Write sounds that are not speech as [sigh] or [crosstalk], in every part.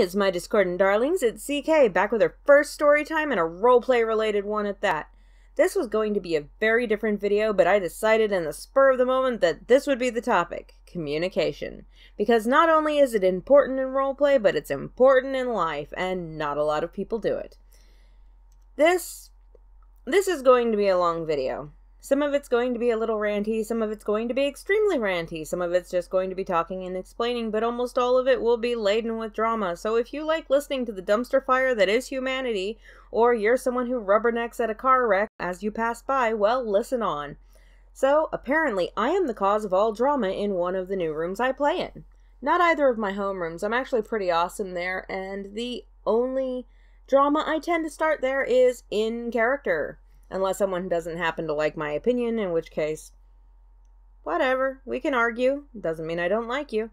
it's my discordant darlings. It's CK back with her first story time and a roleplay related one at that. This was going to be a very different video, but I decided in the spur of the moment that this would be the topic communication. Because not only is it important in roleplay, but it's important in life, and not a lot of people do it. This. This is going to be a long video. Some of it's going to be a little ranty, some of it's going to be extremely ranty, some of it's just going to be talking and explaining, but almost all of it will be laden with drama. So if you like listening to the dumpster fire that is humanity, or you're someone who rubbernecks at a car wreck as you pass by, well, listen on. So, apparently, I am the cause of all drama in one of the new rooms I play in. Not either of my homerooms. I'm actually pretty awesome there, and the only drama I tend to start there is in character unless someone doesn't happen to like my opinion, in which case, whatever, we can argue. Doesn't mean I don't like you.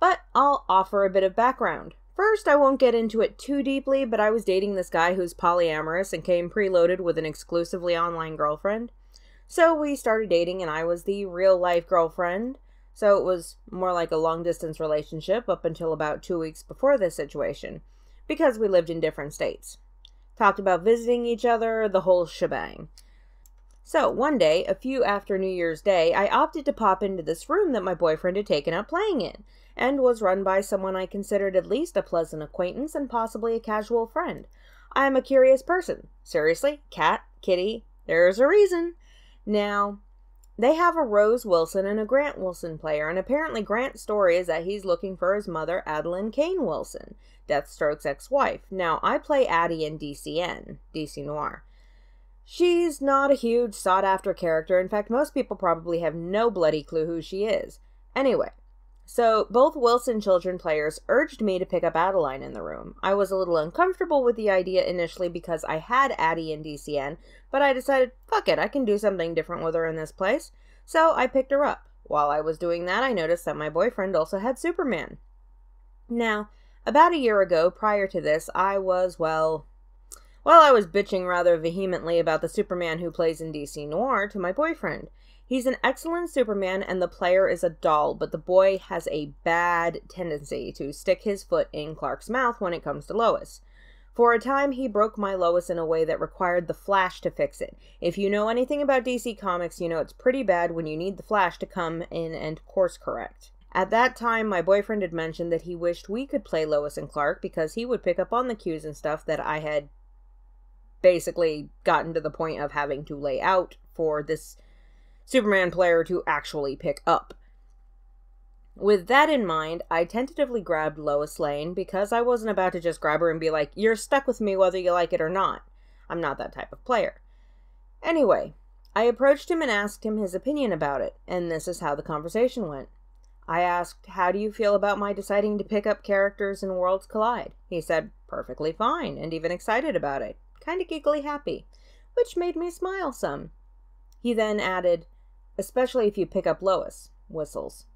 But I'll offer a bit of background. First, I won't get into it too deeply, but I was dating this guy who's polyamorous and came preloaded with an exclusively online girlfriend. So we started dating, and I was the real life girlfriend. So it was more like a long distance relationship up until about two weeks before this situation, because we lived in different states talked about visiting each other, the whole shebang. So, one day, a few after New Year's Day, I opted to pop into this room that my boyfriend had taken up playing in, and was run by someone I considered at least a pleasant acquaintance and possibly a casual friend. I am a curious person. Seriously, cat, kitty, there's a reason. Now, they have a Rose Wilson and a Grant Wilson player, and apparently Grant's story is that he's looking for his mother, Adeline Kane Wilson, Deathstroke's ex wife. Now, I play Addie in DCN, DC Noir. She's not a huge sought after character. In fact, most people probably have no bloody clue who she is. Anyway, so both Wilson children players urged me to pick up Adeline in the room. I was a little uncomfortable with the idea initially because I had Addie in DCN, but I decided, fuck it, I can do something different with her in this place. So I picked her up. While I was doing that, I noticed that my boyfriend also had Superman. Now, about a year ago, prior to this, I was, well, well, I was bitching rather vehemently about the Superman who plays in DC Noir to my boyfriend. He's an excellent Superman and the player is a doll, but the boy has a bad tendency to stick his foot in Clark's mouth when it comes to Lois. For a time, he broke my Lois in a way that required the Flash to fix it. If you know anything about DC Comics, you know it's pretty bad when you need the Flash to come in and course correct. At that time, my boyfriend had mentioned that he wished we could play Lois and Clark because he would pick up on the cues and stuff that I had basically gotten to the point of having to lay out for this Superman player to actually pick up. With that in mind, I tentatively grabbed Lois Lane because I wasn't about to just grab her and be like, You're stuck with me whether you like it or not. I'm not that type of player. Anyway, I approached him and asked him his opinion about it, and this is how the conversation went. I asked, How do you feel about my deciding to pick up characters in Worlds Collide? He said, Perfectly fine, and even excited about it, kind of giggly happy, which made me smile some. He then added, especially if you pick up Lois, whistles.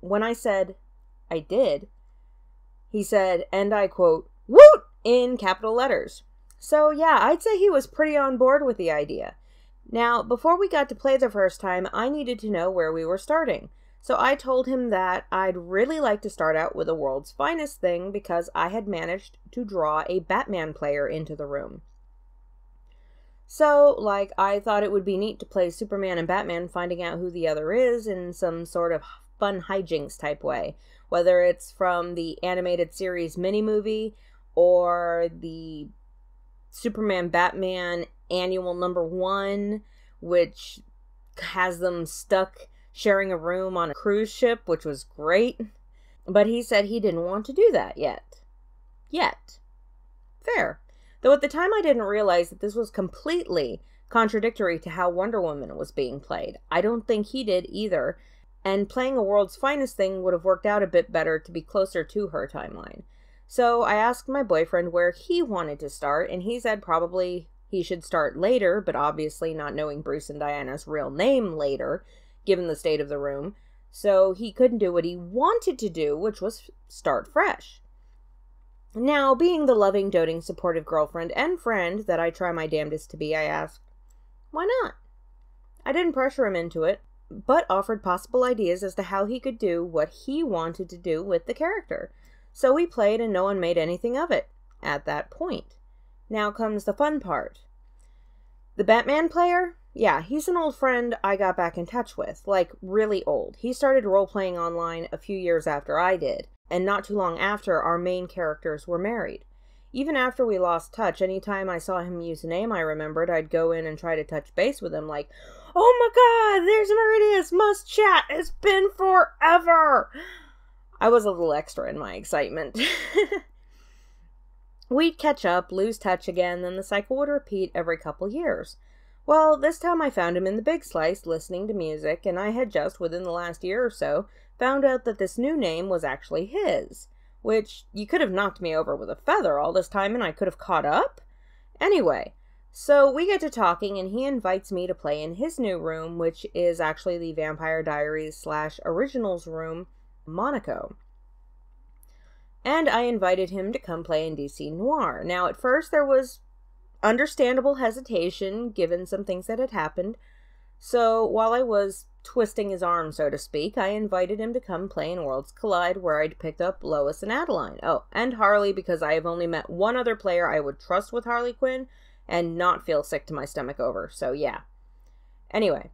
When I said, I did, he said, and I quote, Woot! in capital letters. So, yeah, I'd say he was pretty on board with the idea. Now, before we got to play the first time, I needed to know where we were starting. So I told him that I'd really like to start out with the world's finest thing because I had managed to draw a Batman player into the room. So, like, I thought it would be neat to play Superman and Batman finding out who the other is in some sort of fun hijinks type way. Whether it's from the animated series mini movie or the Superman Batman annual number one, which has them stuck sharing a room on a cruise ship, which was great. But he said he didn't want to do that yet. Yet. Fair. Though at the time I didn't realize that this was completely contradictory to how Wonder Woman was being played. I don't think he did either, and playing a world's finest thing would have worked out a bit better to be closer to her timeline. So I asked my boyfriend where he wanted to start, and he said probably he should start later, but obviously not knowing Bruce and Diana's real name later, given the state of the room. So he couldn't do what he wanted to do, which was start fresh. Now, being the loving, doting, supportive girlfriend and friend that I try my damnedest to be, I asked, Why not? I didn't pressure him into it. but offered possible ideas as to how he could do what he wanted to do with the character. So we played and no one made anything of it at that point. Now comes the fun part. The Batman player? Yeah, he's an old friend I got back in touch with, like really old. He started role playing online a few years after I did, and not too long after our main characters were married. Even after we lost touch, anytime I saw him use a name I remembered, I'd go in and try to touch base with him, like, Oh my god, there's Meridius, must chat, it's been forever! I was a little extra in my excitement. [laughs] We'd catch up, lose touch again, then the cycle would repeat every couple years. Well, this time I found him in the big slice listening to music, and I had just, within the last year or so, found out that this new name was actually his which you could have knocked me over with a feather all this time and I could have caught up. Anyway, so we get to talking and he invites me to play in his new room, which is actually the Vampire Diaries slash Originals room, Monaco. And I invited him to come play in DC Noir. Now, at first, there was understandable hesitation given some things that had happened. So while I was twisting his arm, so to speak, I invited him to come play in Worlds Collide, where I'd picked up Lois and Adeline. Oh, and Harley, because I have only met one other player I would trust with Harley Quinn and not feel sick to my stomach over. So, yeah. Anyway,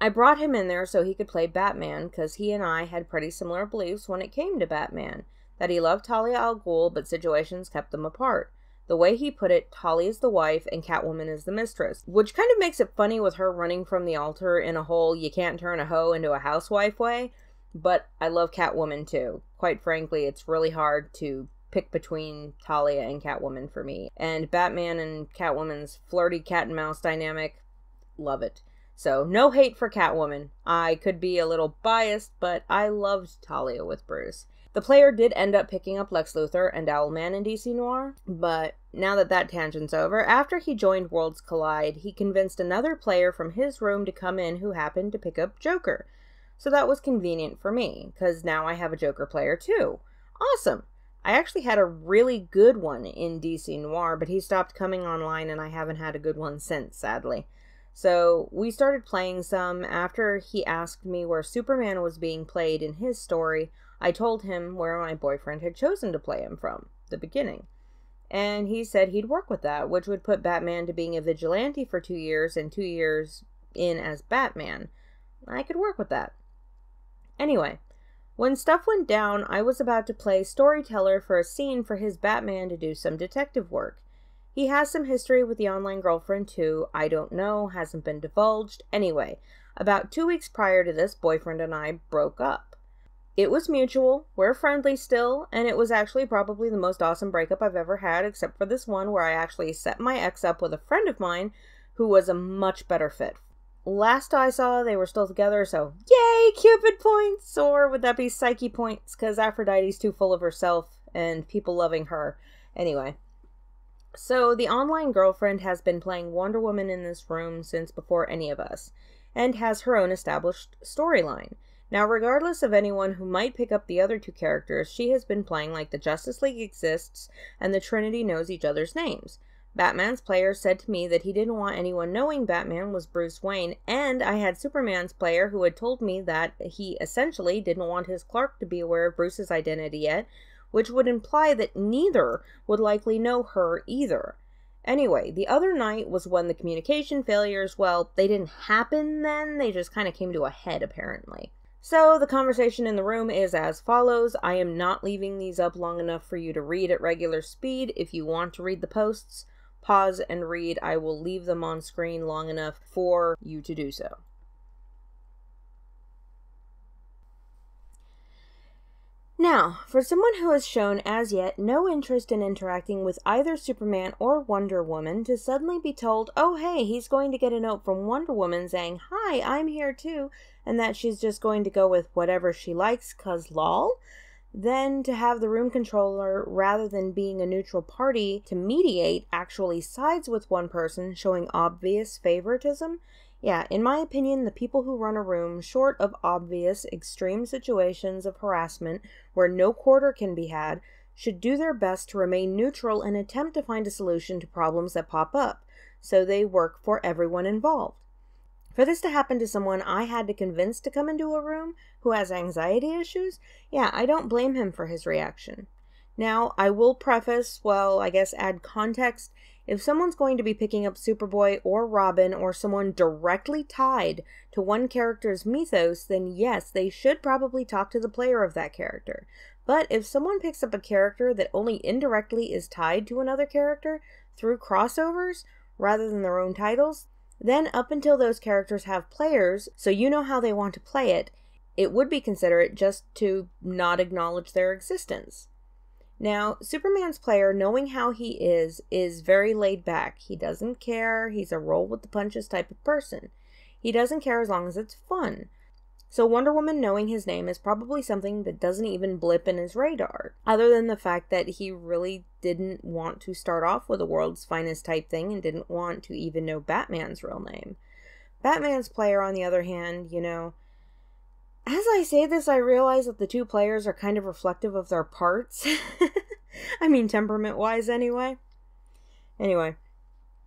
I brought him in there so he could play Batman, because he and I had pretty similar beliefs when it came to Batman that he loved Talia al Ghul, but situations kept them apart. The way he put it, Tali is the wife and Catwoman is the mistress, which kind of makes it funny with her running from the altar in a whole you can't turn a hoe into a housewife way. But I love Catwoman too. Quite frankly, it's really hard to pick between Talia and Catwoman for me. And Batman and Catwoman's flirty cat and mouse dynamic, love it. So, no hate for Catwoman. I could be a little biased, but I loved Talia with Bruce. The player did end up picking up Lex Luthor and Owlman in DC Noir, but now that that tangent's over, after he joined Worlds Collide, he convinced another player from his room to come in who happened to pick up Joker. So that was convenient for me, because now I have a Joker player too. Awesome! I actually had a really good one in DC Noir, but he stopped coming online and I haven't had a good one since, sadly. So we started playing some after he asked me where Superman was being played in his story. I told him where my boyfriend had chosen to play him from, the beginning. And he said he'd work with that, which would put Batman to being a vigilante for two years and two years in as Batman. I could work with that. Anyway, when stuff went down, I was about to play storyteller for a scene for his Batman to do some detective work. He has some history with the online girlfriend too. I don't know, hasn't been divulged. Anyway, about two weeks prior to this, boyfriend and I broke up. It was mutual, we're friendly still, and it was actually probably the most awesome breakup I've ever had, except for this one where I actually set my ex up with a friend of mine who was a much better fit. Last I saw, they were still together, so yay, Cupid points! Or would that be Psyche points? Because Aphrodite's too full of herself and people loving her. Anyway. So, the online girlfriend has been playing Wonder Woman in this room since before any of us, and has her own established storyline. Now, regardless of anyone who might pick up the other two characters, she has been playing like the Justice League exists and the Trinity knows each other's names. Batman's player said to me that he didn't want anyone knowing Batman was Bruce Wayne, and I had Superman's player who had told me that he essentially didn't want his Clark to be aware of Bruce's identity yet, which would imply that neither would likely know her either. Anyway, the other night was when the communication failures, well, they didn't happen then, they just kind of came to a head apparently. So the conversation in the room is as follows. I am not leaving these up long enough for you to read at regular speed. If you want to read the posts, pause and read. I will leave them on screen long enough for you to do so. Now, for someone who has shown as yet no interest in interacting with either Superman or Wonder Woman to suddenly be told, oh hey, he's going to get a note from Wonder Woman saying, hi, I'm here too, and that she's just going to go with whatever she likes, cause lol, then to have the room controller, rather than being a neutral party to mediate, actually sides with one person, showing obvious favoritism, yeah, in my opinion, the people who run a room, short of obvious extreme situations of harassment where no quarter can be had, should do their best to remain neutral and attempt to find a solution to problems that pop up, so they work for everyone involved. For this to happen to someone I had to convince to come into a room who has anxiety issues, yeah, I don't blame him for his reaction. Now, I will preface, well, I guess add context. If someone's going to be picking up Superboy or Robin or someone directly tied to one character's mythos, then yes, they should probably talk to the player of that character. But if someone picks up a character that only indirectly is tied to another character through crossovers rather than their own titles, then up until those characters have players, so you know how they want to play it, it would be considerate just to not acknowledge their existence. Now, Superman's player, knowing how he is, is very laid back. He doesn't care. He's a roll with the punches type of person. He doesn't care as long as it's fun. So, Wonder Woman knowing his name is probably something that doesn't even blip in his radar, other than the fact that he really didn't want to start off with a world's finest type thing and didn't want to even know Batman's real name. Batman's player, on the other hand, you know, as I say this, I realize that the two players are kind of reflective of their parts. [laughs] I mean, temperament wise, anyway. Anyway,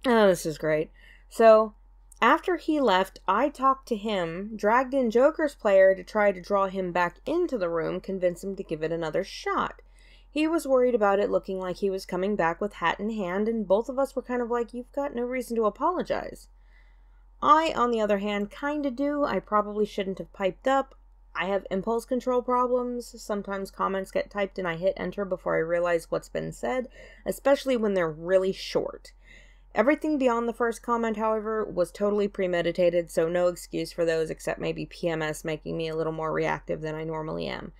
oh, this is great. So, after he left, I talked to him, dragged in Joker's player to try to draw him back into the room, convince him to give it another shot. He was worried about it looking like he was coming back with hat in hand, and both of us were kind of like, You've got no reason to apologize. I, on the other hand, kinda do. I probably shouldn't have piped up. I have impulse control problems. Sometimes comments get typed and I hit enter before I realize what's been said, especially when they're really short. Everything beyond the first comment, however, was totally premeditated, so no excuse for those except maybe PMS making me a little more reactive than I normally am.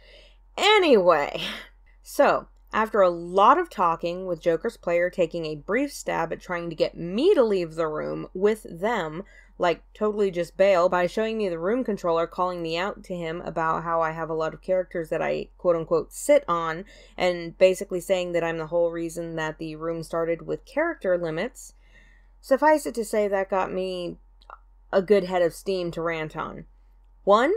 Anyway, so after a lot of talking, with Joker's player taking a brief stab at trying to get me to leave the room with them, like totally just bail by showing me the room controller calling me out to him about how I have a lot of characters that I quote unquote sit on and basically saying that I'm the whole reason that the room started with character limits. Suffice it to say that got me a good head of steam to rant on. One,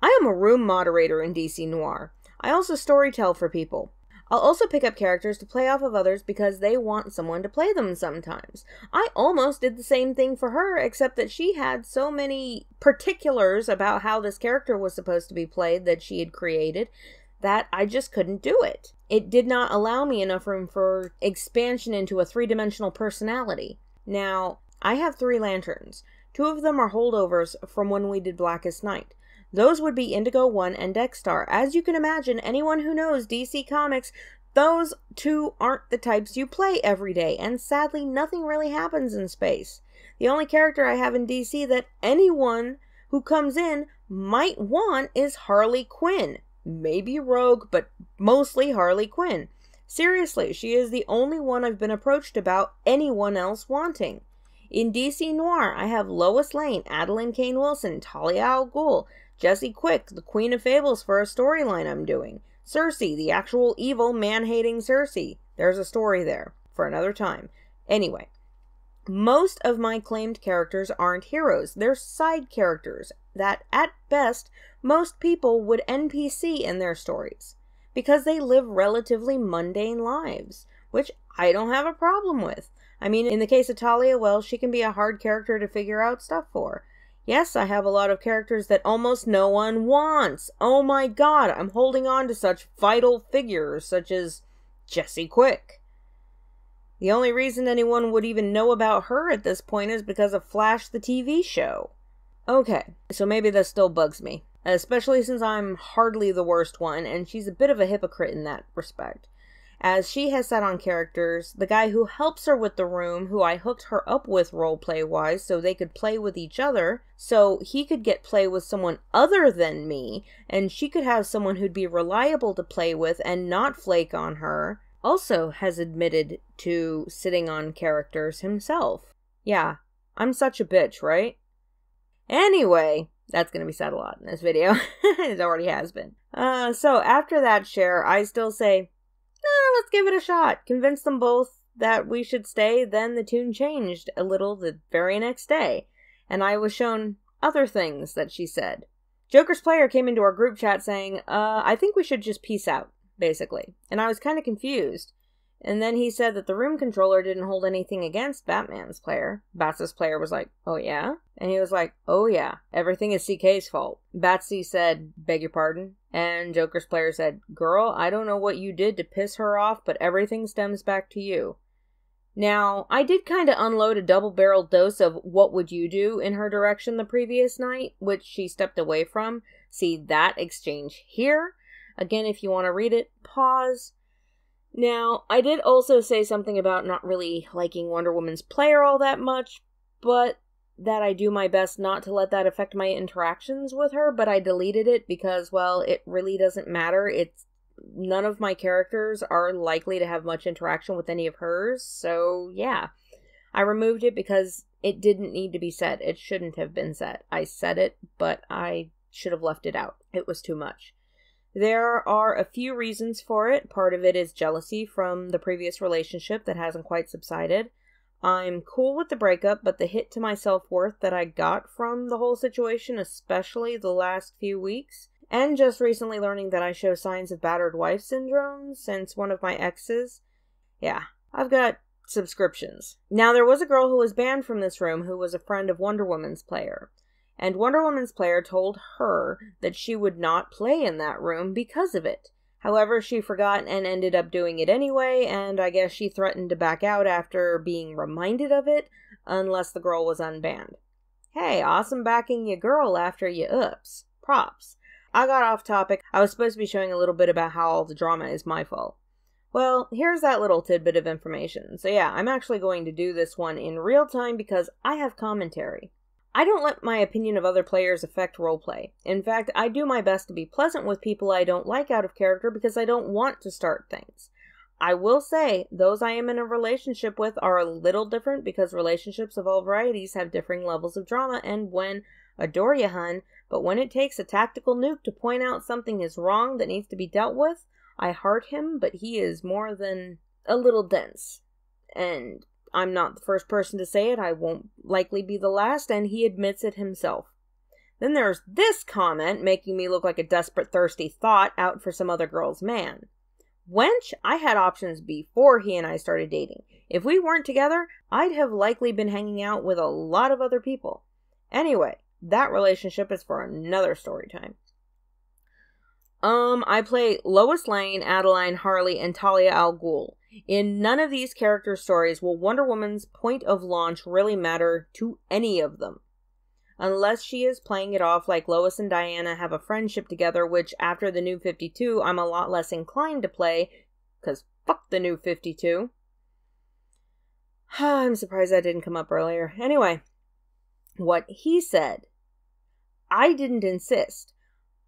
I am a room moderator in DC Noir. I also storytell for people. I'll also pick up characters to play off of others because they want someone to play them sometimes. I almost did the same thing for her, except that she had so many particulars about how this character was supposed to be played that she had created that I just couldn't do it. It did not allow me enough room for expansion into a three dimensional personality. Now, I have three lanterns. Two of them are holdovers from when we did Blackest Night. Those would be Indigo 1 and Dex-Starr. As you can imagine, anyone who knows DC Comics, those two aren't the types you play every day, and sadly, nothing really happens in space. The only character I have in DC that anyone who comes in might want is Harley Quinn. Maybe Rogue, but mostly Harley Quinn. Seriously, she is the only one I've been approached about anyone else wanting. In DC Noir, I have Lois Lane, Adeline Kane Wilson, Talia al Ghul, Jesse Quick, the Queen of Fables for a storyline I'm doing. Circe, the actual evil, man hating Circe. There's a story there for another time. Anyway, most of my claimed characters aren't heroes, they're side characters that, at best, most people would NPC in their stories because they live relatively mundane lives, which I don't have a problem with. I mean, in the case of Talia, well, she can be a hard character to figure out stuff for. Yes, I have a lot of characters that almost no one wants. Oh my god, I'm holding on to such vital figures such as Jesse Quick. The only reason anyone would even know about her at this point is because of Flash the TV show. Okay, so maybe this still bugs me, especially since I'm hardly the worst one, and she's a bit of a hypocrite in that respect as she has sat on characters. The guy who helps her with the room, who I hooked her up with roleplay wise, so they could play with each other, so he could get play with someone other than me, and she could have someone who'd be reliable to play with and not flake on her, also has admitted to sitting on characters himself. Yeah, I'm such a bitch, right? Anyway, that's going to be said a lot in this video. [laughs] it already has been. Uh, so after that share, I still say, let's give it a shot. Convince them both that we should stay. Then the tune changed a little the very next day, and I was shown other things that she said. Joker's player came into our group chat saying, uh, I think we should just peace out, basically. And I was kind of confused. And then he said that the room controller didn't hold anything against Batman's player. Bats' player was like, Oh yeah? And he was like, Oh yeah, everything is CK's fault. Batsy said, Beg your pardon? And Joker's player said, Girl, I don't know what you did to piss her off, but everything stems back to you. Now, I did kind of unload a double barreled dose of what would you do in her direction the previous night, which she stepped away from. See that exchange here. Again, if you want to read it, pause. Now, I did also say something about not really liking Wonder Woman's player all that much, but that I do my best not to let that affect my interactions with her, but I deleted it because, well, it really doesn't matter. It's none of my characters are likely to have much interaction with any of hers, so yeah. I removed it because it didn't need to be said. It shouldn't have been said. I said it, but I should have left it out. It was too much. There are a few reasons for it. Part of it is jealousy from the previous relationship that hasn't quite subsided. I'm cool with the breakup, but the hit to my self worth that I got from the whole situation, especially the last few weeks, and just recently learning that I show signs of battered wife syndrome since one of my exes. Yeah, I've got subscriptions. Now, there was a girl who was banned from this room who was a friend of Wonder Woman's player, and Wonder Woman's player told her that she would not play in that room because of it. However, she forgot and ended up doing it anyway, and I guess she threatened to back out after being reminded of it, unless the girl was unbanned. Hey, awesome backing your girl after you ups. Props. I got off topic. I was supposed to be showing a little bit about how all the drama is my fault. Well, here's that little tidbit of information. So, yeah, I'm actually going to do this one in real time because I have commentary. I don't let my opinion of other players affect roleplay. In fact, I do my best to be pleasant with people I don't like out of character because I don't want to start things. I will say, those I am in a relationship with are a little different because relationships of all varieties have differing levels of drama, and when adore ya, hun, but when it takes a tactical nuke to point out something is wrong that needs to be dealt with, I heart him, but he is more than a little dense. And I'm not the first person to say it, I won't likely be the last, and he admits it himself. Then there's this comment making me look like a desperate, thirsty thought out for some other girl's man. Wench, I had options before he and I started dating. If we weren't together, I'd have likely been hanging out with a lot of other people. Anyway, that relationship is for another story time. Um, I play Lois Lane, Adeline, Harley, and Talia al Ghul. In none of these character stories will Wonder Woman's point of launch really matter to any of them. Unless she is playing it off like Lois and Diana have a friendship together, which after the new 52, I'm a lot less inclined to play, because fuck the new 52. [sighs] I'm surprised that didn't come up earlier. Anyway, what he said I didn't insist.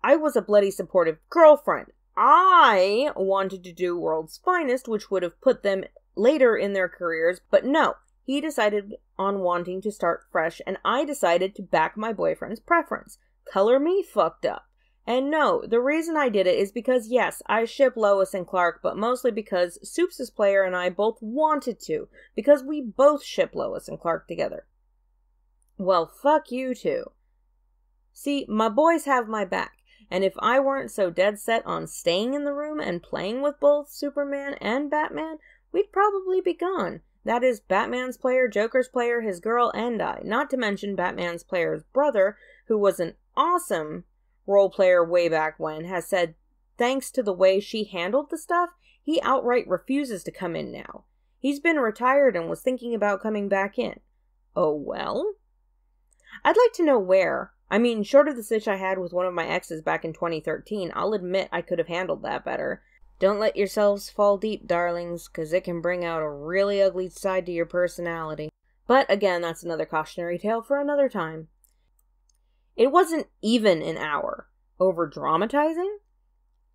I was a bloody supportive girlfriend. I wanted to do World's Finest, which would have put them later in their careers, but no, he decided on wanting to start fresh, and I decided to back my boyfriend's preference. Color me fucked up. And no, the reason I did it is because yes, I ship Lois and Clark, but mostly because Soups' player and I both wanted to, because we both ship Lois and Clark together. Well, fuck you two. See, my boys have my back, and if I weren't so dead set on staying in the room and playing with both Superman and Batman, we'd probably be gone. That is Batman's player, Joker's player, his girl, and I. Not to mention Batman's player's brother, who was an awesome role player way back when, has said thanks to the way she handled the stuff, he outright refuses to come in now. He's been retired and was thinking about coming back in. Oh well? I'd like to know where, I mean, short of the stitch I had with one of my exes back in 2013, I'll admit I could have handled that better. Don't let yourselves fall deep, darlings, because it can bring out a really ugly side to your personality. But again, that's another cautionary tale for another time. It wasn't even an hour. Over dramatizing?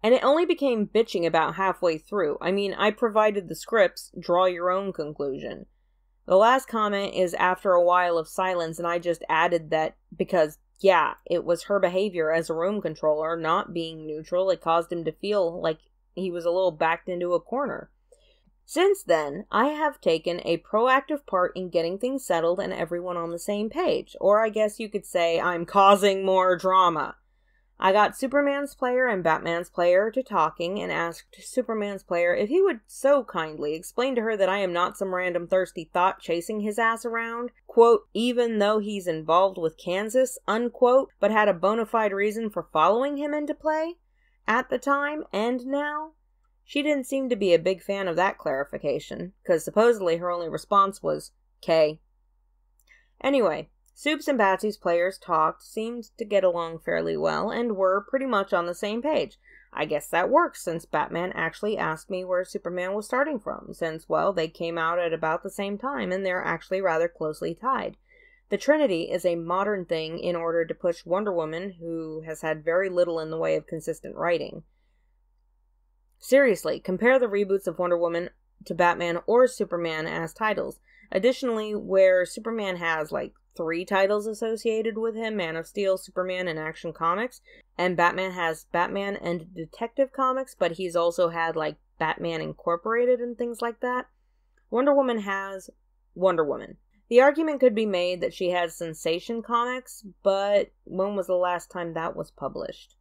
And it only became bitching about halfway through. I mean, I provided the scripts, draw your own conclusion. The last comment is after a while of silence, and I just added that because yeah, it was her behavior as a room controller, not being neutral, that caused him to feel like he was a little backed into a corner. Since then, I have taken a proactive part in getting things settled and everyone on the same page, or I guess you could say I'm causing more drama. I got Superman's player and Batman's player to talking and asked Superman's player if he would so kindly explain to her that I am not some random thirsty thought chasing his ass around, quote, even though he's involved with Kansas, unquote, but had a bona fide reason for following him into play at the time and now. She didn't seem to be a big fan of that clarification, because supposedly her only response was K. Anyway, Soups and Batsy's players talked, seemed to get along fairly well, and were pretty much on the same page. I guess that works since Batman actually asked me where Superman was starting from, since, well, they came out at about the same time and they're actually rather closely tied. The Trinity is a modern thing in order to push Wonder Woman, who has had very little in the way of consistent writing. Seriously, compare the reboots of Wonder Woman to Batman or Superman as titles. Additionally, where Superman has like three titles associated with him Man of Steel, Superman, and Action Comics. And Batman has Batman and Detective Comics, but he's also had like Batman Incorporated and things like that. Wonder Woman has Wonder Woman. The argument could be made that she has Sensation Comics, but when was the last time that was published?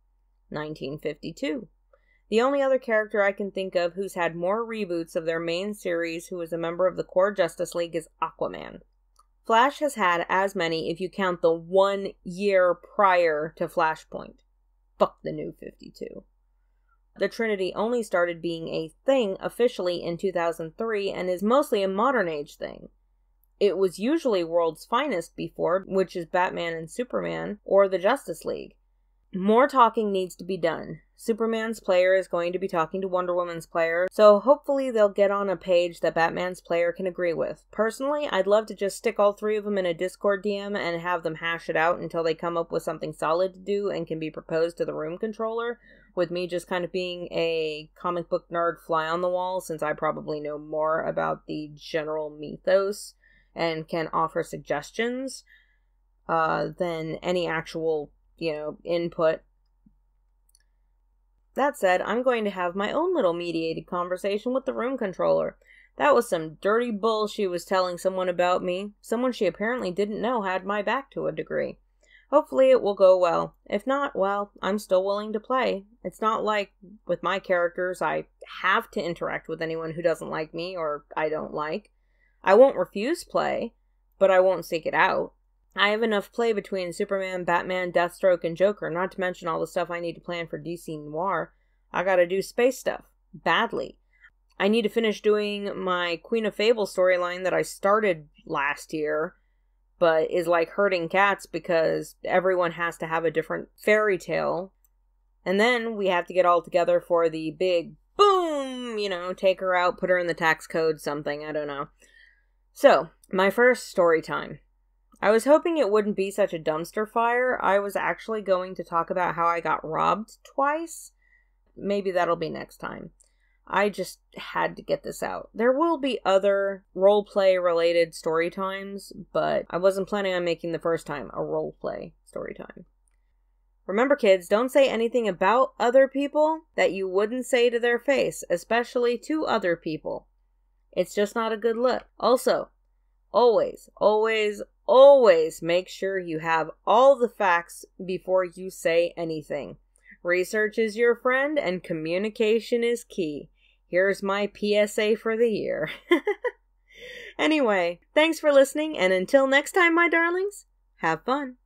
1952. The only other character I can think of who's had more reboots of their main series who is a member of the core Justice League is Aquaman. Flash has had as many if you count the one year prior to Flashpoint. Fuck the new 52. The Trinity only started being a thing officially in 2003 and is mostly a modern age thing. It was usually World's Finest before, which is Batman and Superman, or the Justice League. More talking needs to be done. Superman's player is going to be talking to Wonder Woman's player, so hopefully they'll get on a page that Batman's player can agree with. Personally, I'd love to just stick all three of them in a Discord DM and have them hash it out until they come up with something solid to do and can be proposed to the room controller, with me just kind of being a comic book nerd fly on the wall since I probably know more about the general mythos and can offer suggestions uh, than any actual, you know, input that said, I'm going to have my own little mediated conversation with the room controller. That was some dirty bull she was telling someone about me. Someone she apparently didn't know had my back to a degree. Hopefully it will go well. If not, well, I'm still willing to play. It's not like with my characters I have to interact with anyone who doesn't like me or I don't like. I won't refuse play, but I won't seek it out. I have enough play between Superman, Batman, Deathstroke, and Joker, not to mention all the stuff I need to plan for DC Noir. I gotta do space stuff. Badly. I need to finish doing my Queen of Fable storyline that I started last year, but is like herding cats because everyone has to have a different fairy tale. And then we have to get all together for the big boom, you know, take her out, put her in the tax code, something, I don't know. So, my first story time. I was hoping it wouldn't be such a dumpster fire. I was actually going to talk about how I got robbed twice. Maybe that'll be next time. I just had to get this out. There will be other roleplay related story times, but I wasn't planning on making the first time a roleplay story time. Remember, kids, don't say anything about other people that you wouldn't say to their face, especially to other people. It's just not a good look. Also, always, always, Always make sure you have all the facts before you say anything. Research is your friend and communication is key. Here's my PSA for the year. [laughs] anyway, thanks for listening, and until next time, my darlings, have fun.